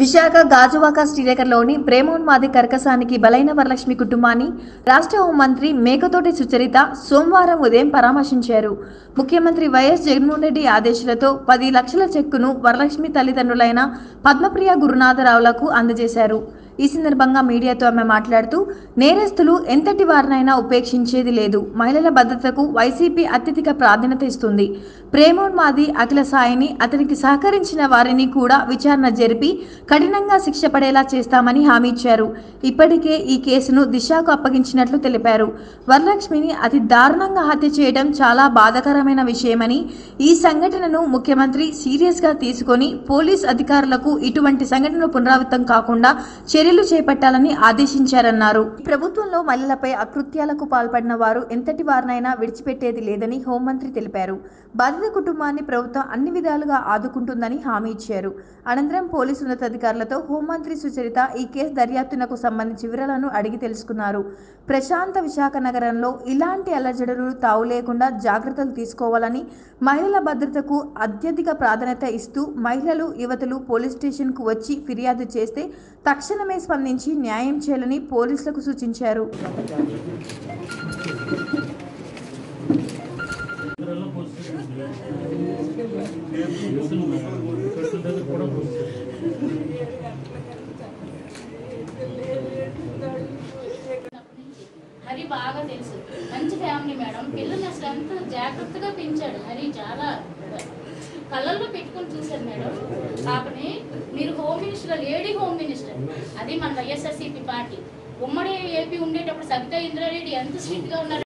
విశాఖ గాజువాక శ్రీనగర్లోని ప్రేమోన్మాది కర్కసానికి బలైన వరలక్ష్మి కుటుంబాన్ని రాష్ట్ర హోంమంత్రి మేకతోటి సుచరిత సోమవారం ఉదయం పరామర్శించారు. ముఖ్యమంత్రి వైఎస్ జగన్మోహన్ రెడ్డి ఆదేశాలతో పది లక్షల చెక్కును వరలక్ష్మి తల్లిదండ్రులైన పద్మప్రియ గురునాథరావులకు అందజేశారు. ఈ సందర్భంగా మీడియాతో ఆమె మాట్లాడుతూ నేరస్తులు ఎంతటి వారినైనా ఉపేక్షించేది లేదు. మహిళల భద్రతకు వైసీపీ అత్యధిక ప్రాధాన్యత ఇస్తుంది. ప్రేమోన్మాది అఖిల సాయిని అతనికి సహకరించిన వారిని కూడా విచారణ జరిపి కఠినంగా శిక్ష పడేలా చేస్తామని హామీ ఇచ్చారు. ఇప్పటికే ఈ కేసును దిశకు అప్పగించినట్లు తెలిపారు. వరలక్ష్మిని అతి దారుణంగా హత్య చేయడం చాలా బాధాకరమైన విషయమని ఈ సంఘటనను ముఖ్యమంత్రి సీరియస్గా తీసుకొని పోలీస్ అధికారులకు ఇటువంటి సంఘటనలు పునరావృతం కాకుండా చర్యలు చేపట్టాలని ఆదేశించారన్నారు. ప్రభుత్వంలో మహిళలపై అకృత్యాలకు పాల్పడిన వారు ఎంతటి వారినైనా విడిచిపెట్టేది లేదని హోంమంత్రి తెలిపారు. బాధిత కుటుంబాన్ని ప్రభుత్వం అన్ని విధాలుగా ఆదుకుంటుందని హామీ ఇచ్చారు. అనంతరం పోలీసు ఉన్నతాధికారులతో హోంమంత్రి సుచరిత ఈ కేసు దర్యాప్తునకు సంబంధించి వివరాలను అడిగి తెలుసుకున్నారు. ప్రశాంత విశాఖ నగరంలో ఇలాంటి అలజడులు తావు లేకుండా జాగ్రత్తలు తీసుకోవాలని మహిళల భద్రతకు అత్యధిక ప్రాధాన్యత ఇస్తూ మహిళలు యువతలు పోలీస్ స్టేషన్కు వచ్చి ఫిర్యాదు చేస్తే తక్షణమే వెంటనే స్పందించి న్యాయం చేయాలని పోలీసులకు సూచించారు. హరి బాగా తెలుసు. మంచి ఫ్యామిలీ మేడం. పిల్లల్ని అసలు ఎంత జాగ్రత్తగా పెంచాడు. హరి చాలా కళ్ళల్లో పెట్టుకొని చూశాడు మేడం. పాపని మీరు home minister lady home minister అది మన వైఎస్ఆర్సీపీ పార్టీ. ఉమ్మడి ఏపీ ఉండేటప్పుడు సబితా ఇంద్రారెడ్డి ఎంత స్ట్రిక్ట్గా ఉన్నారు?